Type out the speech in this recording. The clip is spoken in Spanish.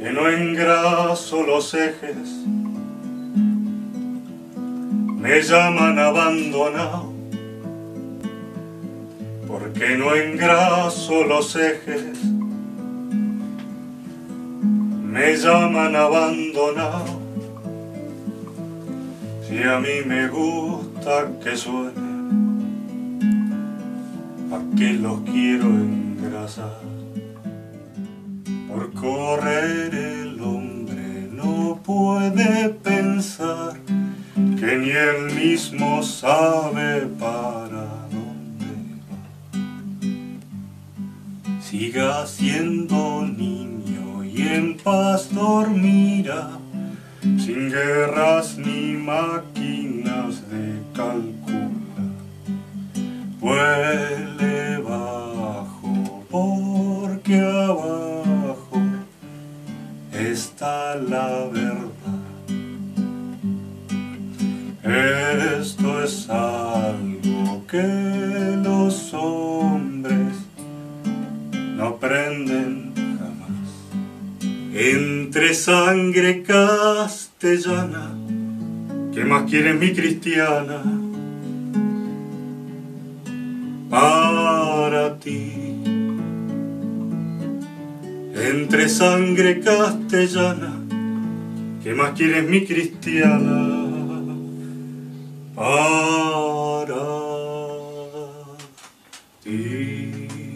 que no engraso los ejes, me llaman abandonado, porque no engraso los ejes, me llaman abandonado, si a mí me gusta que suene, ¿a qué los quiero engrasar? Por correr el hombre no puede pensar que ni él mismo sabe para dónde va. Siga siendo niño y en paz dormirá, sin guerras ni máquinas de calcula. Vuele está la verdad. Esto es algo que los hombres no aprenden jamás. Entre sangre castellana, ¿qué más quiere mi cristiana? Para ti. Entre sangre castellana, ¿qué más quieres mi cristiana? para ti.